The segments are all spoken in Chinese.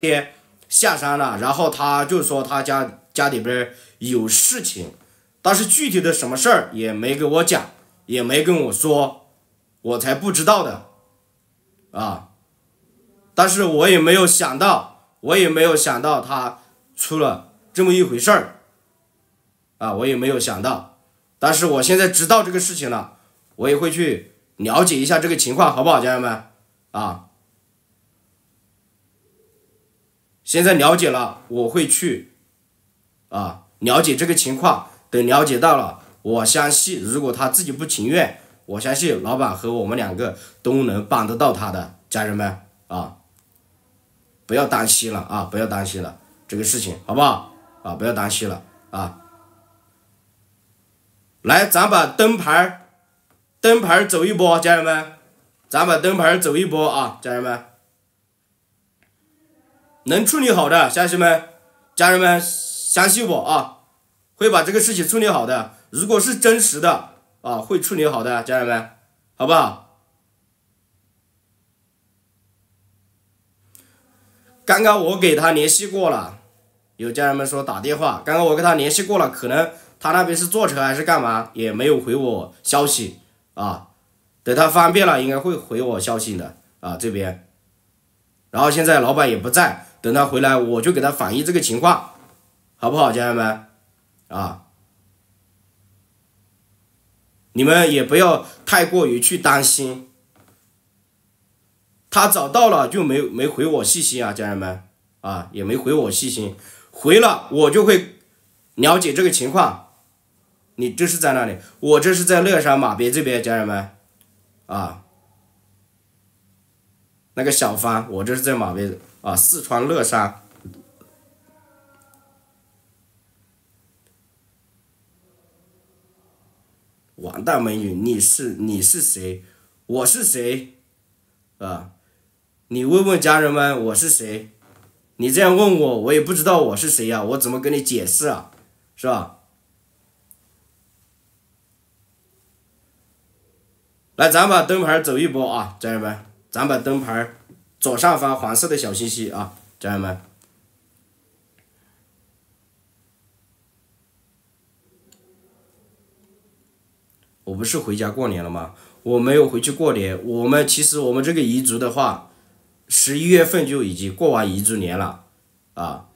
天下山了，然后他就说他家家里边有事情，但是具体的什么事儿也没给我讲，也没跟我说，我才不知道的，啊，但是我也没有想到，我也没有想到他出了这么一回事儿，啊，我也没有想到，但是我现在知道这个事情了，我也会去了解一下这个情况，好不好，家人们？啊。现在了解了，我会去，啊，了解这个情况。等了解到了，我相信，如果他自己不情愿，我相信老板和我们两个都能帮得到他的家人们啊，不要担心了啊，不要担心了，这个事情好不好？啊，不要担心了啊。来，咱把灯牌灯牌走一波，家人们，咱把灯牌走一波啊，家人们。能处理好的，乡亲们、家人们，相信我啊，会把这个事情处理好的。如果是真实的啊，会处理好的，家人们，好不好？刚刚我给他联系过了，有家人们说打电话，刚刚我跟他联系过了，可能他那边是坐车还是干嘛，也没有回我消息啊。等他方便了，应该会回我消息的啊这边。然后现在老板也不在。等他回来，我就给他反映这个情况，好不好，家人们？啊，你们也不要太过于去担心。他找到了就没没回我信息啊，家人们啊，也没回我信息，回了我就会了解这个情况。你这是在哪里？我这是在乐山马边这边，家人们啊，那个小芳，我这是在马边。啊，四川乐山，王大美女，你是你是谁？我是谁？啊，你问问家人们我是谁？你这样问我，我也不知道我是谁呀，我怎么跟你解释啊？是吧？来，咱把灯牌走一波啊，家人们，咱把灯牌。左上方黄色的小心心啊，家人们，我不是回家过年了吗？我没有回去过年。我们其实我们这个彝族的话，十一月份就已经过完彝族年了啊。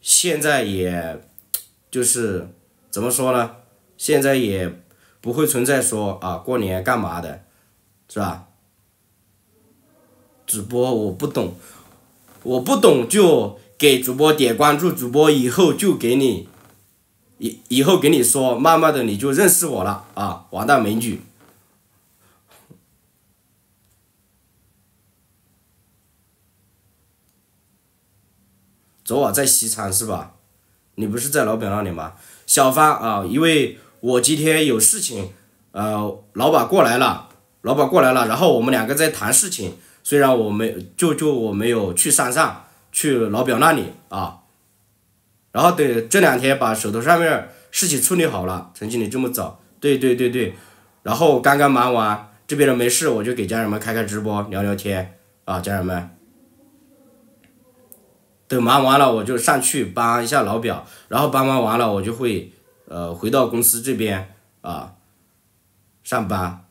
现在也，就是怎么说呢？现在也不会存在说啊过年干嘛的，是吧？主播我不懂，我不懂就给主播点关注，主播以后就给你，以以后给你说，慢慢的你就认识我了啊，王大美女。昨晚在西昌是吧？你不是在老表那里吗？小芳啊，因为我今天有事情，呃，老板过来了，老板过来了，然后我们两个在谈事情。虽然我没就就我没有去山上去老表那里啊，然后等这两天把手头上面事情处理好了，陈经理这么早，对对对对，然后刚刚忙完这边的没事，我就给家人们开开直播聊聊天啊，家人们，等忙完了我就上去帮一下老表，然后帮忙完了我就会呃回到公司这边啊上班。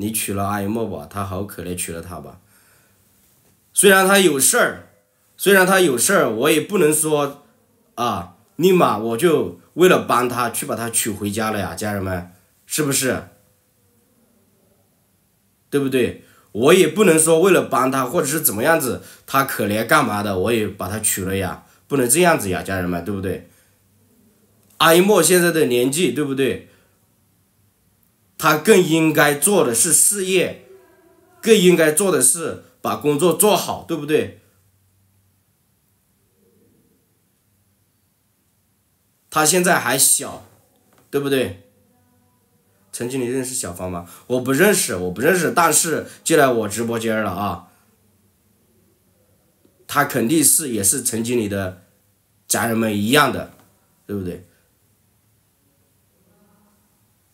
你娶了阿姨莫吧，他好可怜，娶了她吧。虽然他有事儿，虽然他有事儿，我也不能说啊，立马我就为了帮他去把他娶回家了呀，家人们，是不是？对不对？我也不能说为了帮他或者是怎么样子，他可怜干嘛的，我也把他娶了呀，不能这样子呀，家人们，对不对？阿姨莫现在的年纪，对不对？他更应该做的是事业，更应该做的是把工作做好，对不对？他现在还小，对不对？陈经理认识小芳吗？我不认识，我不认识，但是进来我直播间了啊。他肯定是也是陈经理的家人们一样的，对不对？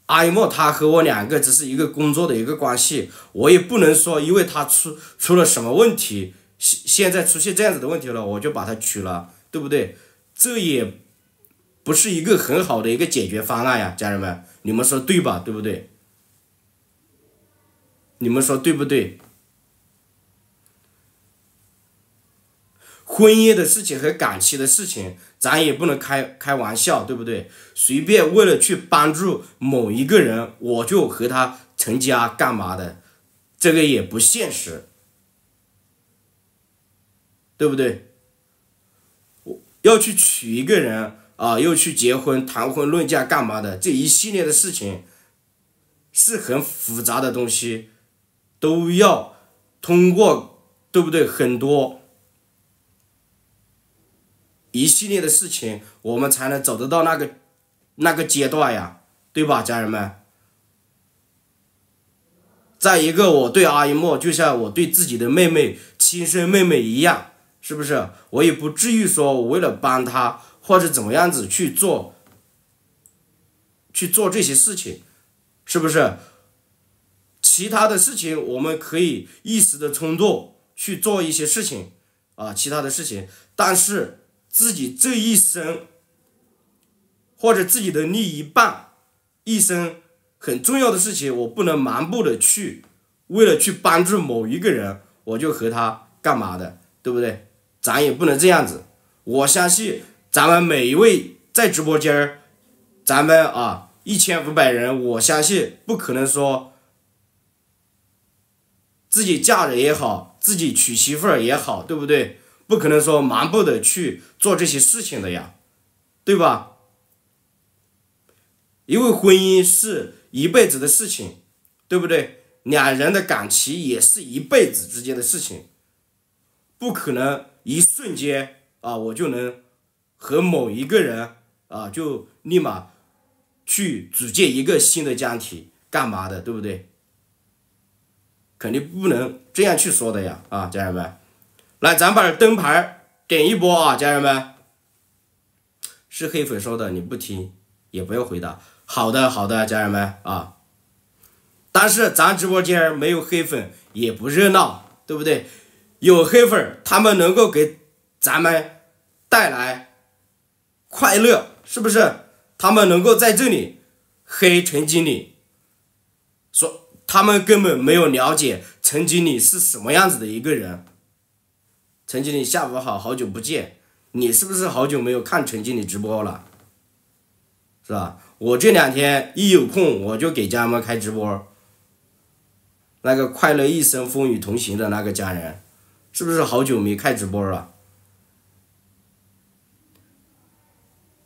阿姨莫，他和我两个只是一个工作的一个关系，我也不能说因为他出出了什么问题现现在出现这样子的问题了，我就把他娶了，对不对？这也不是一个很好的一个解决方案呀，家人们，你们说对吧？对不对？你们说对不对？婚姻的事情和感情的事情，咱也不能开开玩笑，对不对？随便为了去帮助某一个人，我就和他成家干嘛的，这个也不现实，对不对？我要去娶一个人啊，又去结婚、谈婚论嫁干嘛的，这一系列的事情是很复杂的东西。都要通过，对不对？很多一系列的事情，我们才能走得到那个那个阶段呀，对吧，家人们？再一个，我对阿姨莫就像我对自己的妹妹、亲生妹妹一样，是不是？我也不至于说我为了帮她或者怎么样子去做去做这些事情，是不是？其他的事情我们可以一时的冲动去做一些事情啊，其他的事情，但是自己这一生或者自己的另一半一生很重要的事情，我不能盲目的去为了去帮助某一个人，我就和他干嘛的，对不对？咱也不能这样子。我相信咱们每一位在直播间，咱们啊一千五百人，我相信不可能说。自己嫁人也好，自己娶媳妇儿也好，对不对？不可能说盲目的去做这些事情的呀，对吧？因为婚姻是一辈子的事情，对不对？两人的感情也是一辈子之间的事情，不可能一瞬间啊，我就能和某一个人啊，就立马去组建一个新的家庭，干嘛的，对不对？肯定不能这样去说的呀！啊，家人们，来，咱把灯牌点一波啊！家人们，是黑粉说的，你不听也不要回答。好的，好的，家人们啊。但是咱直播间没有黑粉也不热闹，对不对？有黑粉，他们能够给咱们带来快乐，是不是？他们能够在这里黑陈经理，说。他们根本没有了解陈经理是什么样子的一个人。陈经理下午好，好久不见，你是不是好久没有看陈经理直播了？是吧？我这两天一有空我就给家人们开直播。那个快乐一生风雨同行的那个家人，是不是好久没开直播了？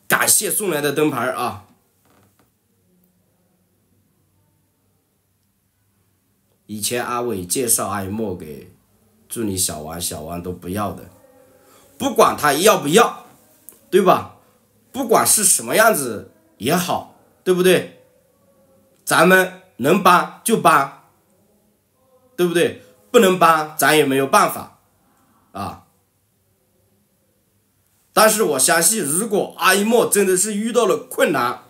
感谢送来的灯牌啊！以前阿伟介绍阿莫给助理小王，小王都不要的，不管他要不要，对吧？不管是什么样子也好，对不对？咱们能帮就帮，对不对？不能帮咱也没有办法啊。但是我相信，如果阿一莫真的是遇到了困难，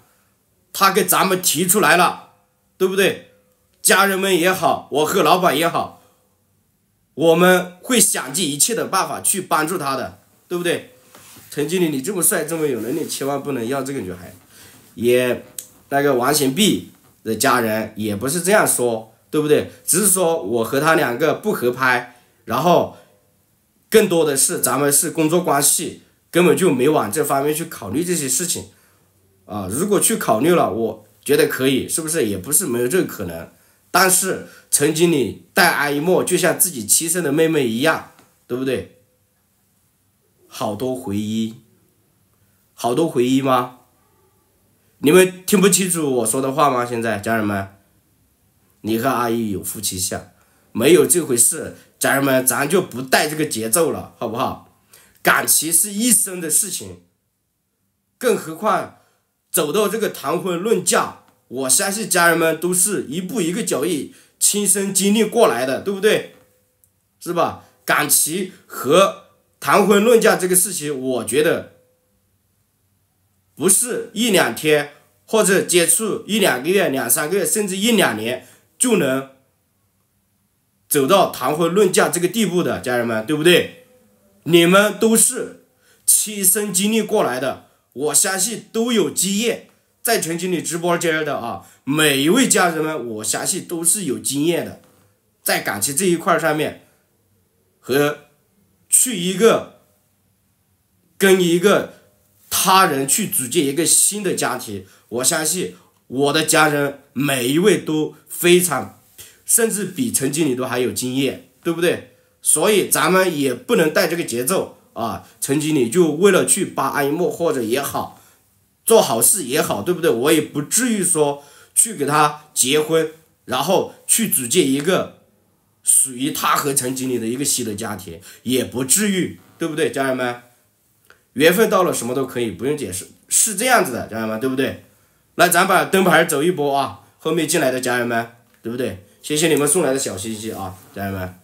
他给咱们提出来了，对不对？家人们也好，我和老板也好，我们会想尽一切的办法去帮助他的，对不对？陈经理，你这么帅，这么有能力，千万不能要这个女孩。也，那个王贤碧的家人也不是这样说，对不对？只是说我和他两个不合拍，然后更多的是咱们是工作关系，根本就没往这方面去考虑这些事情。啊，如果去考虑了，我觉得可以，是不是？也不是没有这个可能。但是陈经理待阿姨莫就像自己亲生的妹妹一样，对不对？好多回忆，好多回忆吗？你们听不清楚我说的话吗？现在家人们，你和阿姨有夫妻相，没有这回事。家人们，咱就不带这个节奏了，好不好？感情是一生的事情，更何况走到这个谈婚论嫁。我相信家人们都是一步一个脚印，亲身经历过来的，对不对？是吧？感情和谈婚论嫁这个事情，我觉得不是一两天或者接触一两个月、两三个月，甚至一两年就能走到谈婚论嫁这个地步的家人们，对不对？你们都是亲身经历过来的，我相信都有经验。在陈经理直播间的啊，每一位家人们，我相信都是有经验的，在感情这一块上面，和去一个跟一个他人去组建一个新的家庭，我相信我的家人每一位都非常，甚至比陈经理都还有经验，对不对？所以咱们也不能带这个节奏啊，陈经理就为了去扒阿一莫或者也好。做好事也好，对不对？我也不至于说去给他结婚，然后去组建一个属于他和陈经理的一个新的家庭，也不至于，对不对，家人们？缘分到了，什么都可以，不用解释，是这样子的，家人们，对不对？来，咱把灯牌走一波啊！后面进来的家人们，对不对？谢谢你们送来的小心心啊，家人们。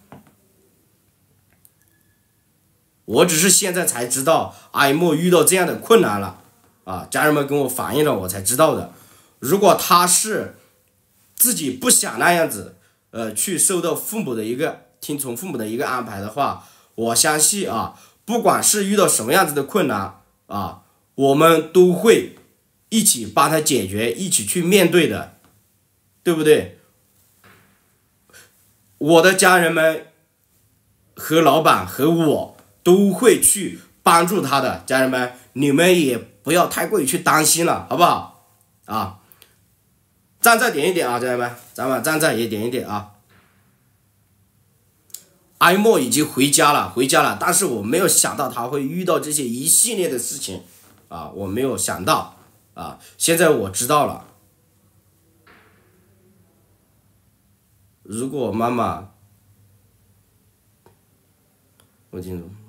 我只是现在才知道，艾莫遇到这样的困难了。啊，家人们跟我反映了，我才知道的。如果他是自己不想那样子，呃，去受到父母的一个听从父母的一个安排的话，我相信啊，不管是遇到什么样子的困难啊，我们都会一起帮他解决，一起去面对的，对不对？我的家人们和老板和我都会去帮助他的，家人们，你们也。不要太过于去担心了，好不好？啊，赞赞点一点啊，家人们，咱们赞赞也点一点啊。艾莫已经回家了，回家了，但是我没有想到他会遇到这些一系列的事情，啊，我没有想到，啊，现在我知道了。如果妈妈，我听懂。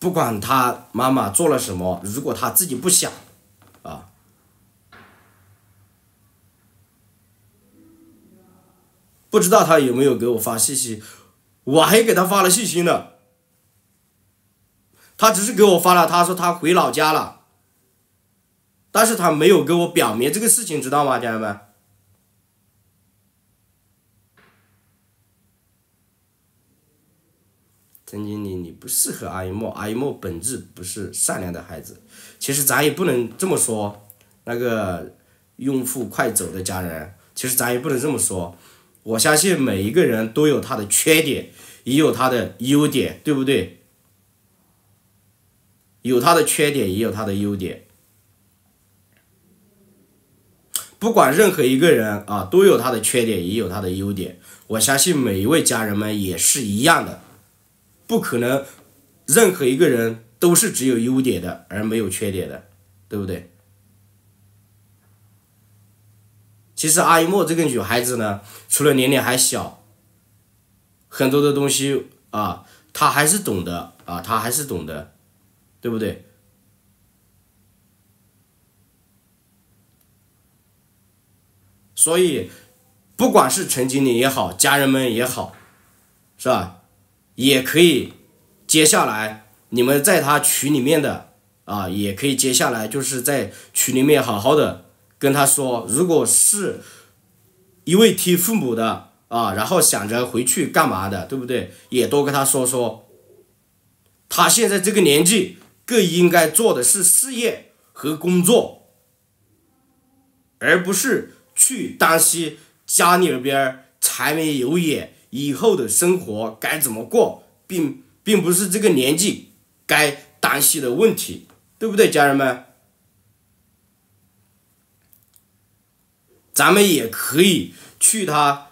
不管他妈妈做了什么，如果他自己不想，啊，不知道他有没有给我发信息，我还给他发了信息呢。他只是给我发了，他说他回老家了，但是他没有给我表明这个事情，知道吗，家人们？陈经理，你不适合阿一莫，阿一莫本质不是善良的孩子。其实咱也不能这么说，那个用户快走的家人，其实咱也不能这么说。我相信每一个人都有他的缺点，也有他的优点，对不对？有他的缺点，也有他的优点。不管任何一个人啊，都有他的缺点，也有他的优点。我相信每一位家人们也是一样的。不可能，任何一个人都是只有优点的，而没有缺点的，对不对？其实阿依莫这个女孩子呢，除了年龄还小，很多的东西啊，她还是懂得啊，她还是懂得，对不对？所以，不管是陈经理也好，家人们也好，是吧？也可以，接下来你们在他群里面的啊，也可以接下来就是在群里面好好的跟他说，如果是一位听父母的啊，然后想着回去干嘛的，对不对？也多跟他说说，他现在这个年纪更应该做的是事业和工作，而不是去担心家里边柴米油盐。以后的生活该怎么过，并并不是这个年纪该担心的问题，对不对，家人们？咱们也可以去他，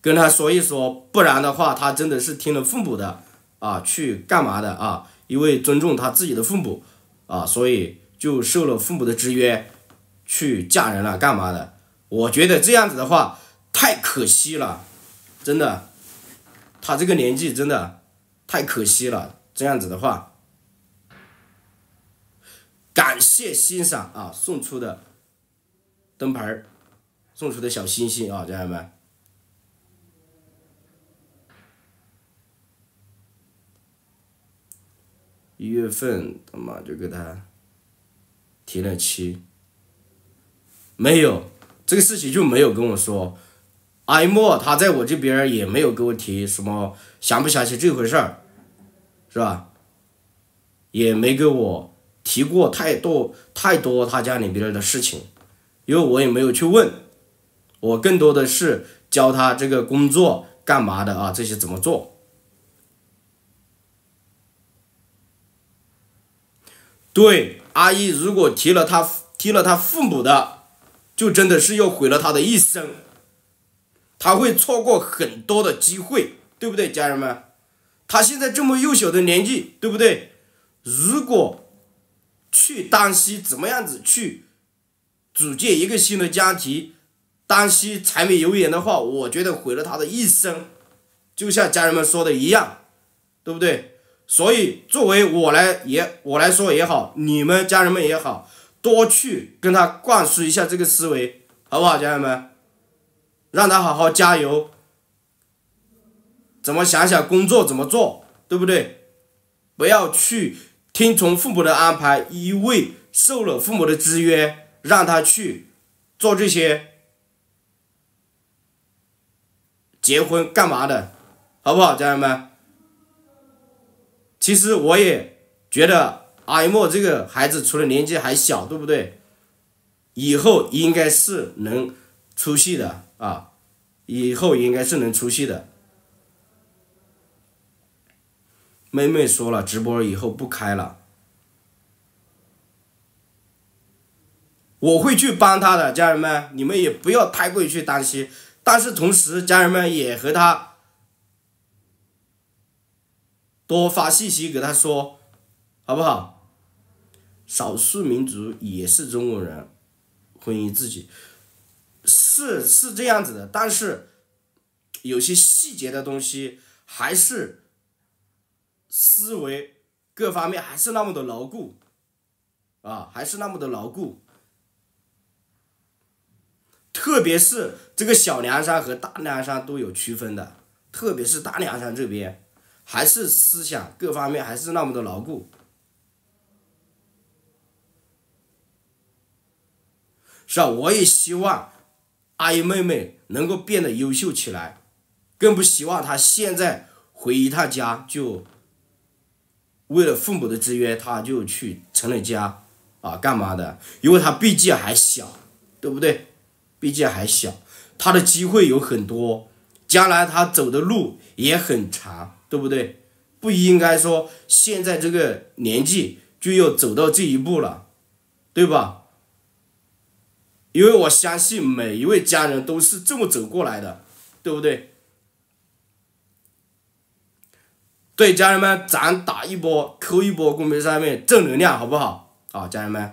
跟他说一说，不然的话，他真的是听了父母的啊，去干嘛的啊？因为尊重他自己的父母啊，所以就受了父母的制约，去嫁人了，干嘛的？我觉得这样子的话，太可惜了。真的，他这个年纪真的太可惜了。这样子的话，感谢欣赏啊送出的灯牌儿，送出的小心心啊，家人们。一月份他妈就给他提了七，没有，这个事情就没有跟我说。阿一莫他在我这边也没有给我提什么想不想起这回事儿，是吧？也没给我提过太多太多他家里边的事情，因为我也没有去问，我更多的是教他这个工作干嘛的啊，这些怎么做。对，阿姨如果提了他提了他父母的，就真的是要毁了他的一生，他会错过很多的机会，对不对，家人们？他现在这么幼小的年纪，对不对？如果去丹西怎么样子去组建一个新的家庭，丹西柴米油盐的话，我觉得毁了他的一生，就像家人们说的一样，对不对？所以，作为我来也我来说也好，你们家人们也好，多去跟他灌输一下这个思维，好不好，家人们？让他好好加油，怎么想想工作怎么做，对不对？不要去听从父母的安排，一味受了父母的制约，让他去做这些结婚干嘛的，好不好，家人们？其实我也觉得阿莫这个孩子除了年纪还小，对不对？以后应该是能出息的啊，以后应该是能出息的。妹妹说了，直播以后不开了，我会去帮他的，家人们，你们也不要太过于去担心。但是同时，家人们也和他。多发信息给他说，好不好？少数民族也是中国人，婚姻自己是是这样子的，但是有些细节的东西还是思维各方面还是那么的牢固啊，还是那么的牢固。特别是这个小凉山和大凉山都有区分的，特别是大凉山这边。还是思想各方面还是那么的牢固，是啊？我也希望阿姨妹妹能够变得优秀起来，更不希望她现在回一趟家就为了父母的制约，她就去成了家啊，干嘛的？因为她毕竟还小，对不对？毕竟还小，她的机会有很多，将来她走的路也很长。对不对？不应该说现在这个年纪就要走到这一步了，对吧？因为我相信每一位家人都是这么走过来的，对不对？对家人们，咱打一波，扣一波公屏上面正能量，好不好？啊，家人们，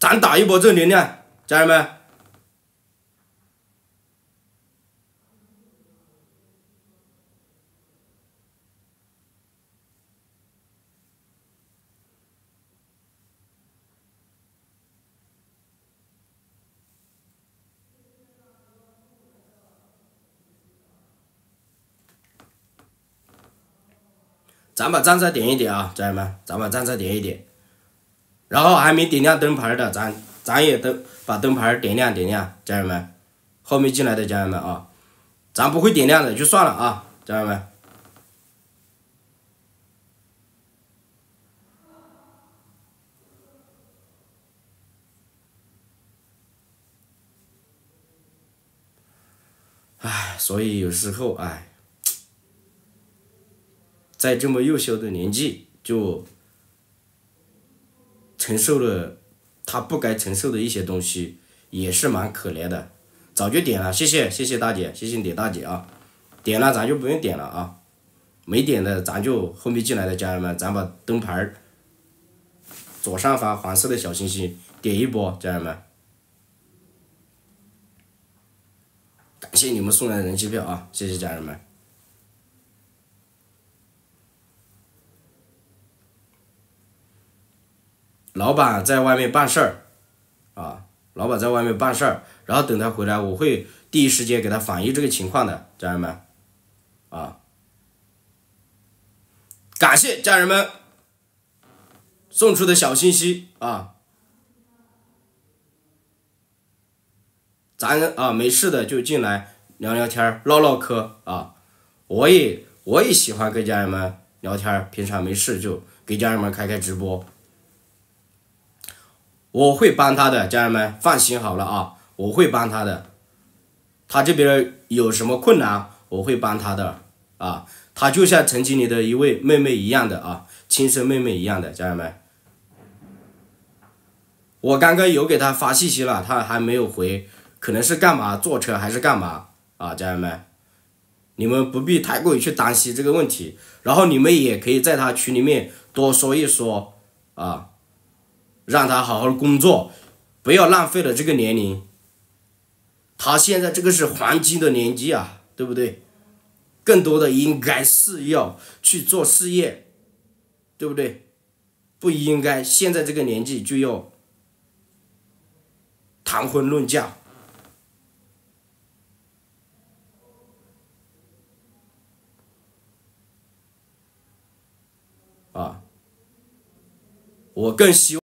咱打一波正能量，家人们。咱把赞再点一点啊，家人们，咱把赞再点一点。然后还没点亮灯牌的，咱咱也都把灯牌点亮点亮，家人们。后面进来的家人们啊，咱不会点亮的就算了啊，家人们。唉，所以有时候唉。在这么幼小的年纪就承受了他不该承受的一些东西，也是蛮可怜的。早就点了，谢谢谢谢大姐，谢谢点大姐啊！点了咱就不用点了啊，没点的咱就后面进来的家人们，咱把灯牌左上方黄色的小星星点一波，家人们，感谢你们送来的人气票啊，谢谢家人们。老板在外面办事儿，啊，老板在外面办事儿，然后等他回来，我会第一时间给他反映这个情况的，家人们，啊，感谢家人们，送出的小信息啊，咱啊没事的就进来聊聊天唠唠嗑啊，我也我也喜欢跟家人们聊天平常没事就给家人们开开直播，我会帮他的，家人们放心好了啊，我会帮他的，他这边有什么困难，我会帮他的啊。他就像曾经你的一位妹妹一样的啊，亲生妹妹一样的，家人们。我刚刚有给他发信息了，他还没有回，可能是干嘛坐车还是干嘛啊，家人们，你们不必太过于去担心这个问题，然后你们也可以在他群里面多说一说啊，让他好好工作，不要浪费了这个年龄。他现在这个是黄金的年纪啊，对不对？更多的应该是要去做事业，对不对？不应该现在这个年纪就要谈婚论嫁啊！我更希望。